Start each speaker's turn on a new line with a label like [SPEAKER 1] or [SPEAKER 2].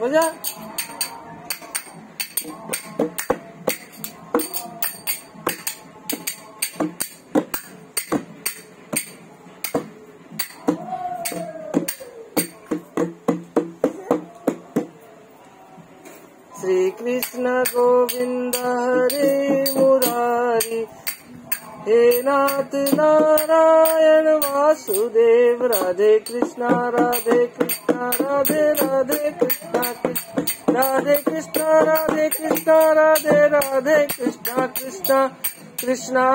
[SPEAKER 1] बजा श्री कृष्ण गोविंद हरे हे नाथ नारायण वासुदेव, राधे कृष्णा राधे कृष्णा, राधे राधे कृष्णा कृष्ण राधे कृष्णा राधे कृष्णा, राधे राधे कृष्णा कृष्णा कृष्णा।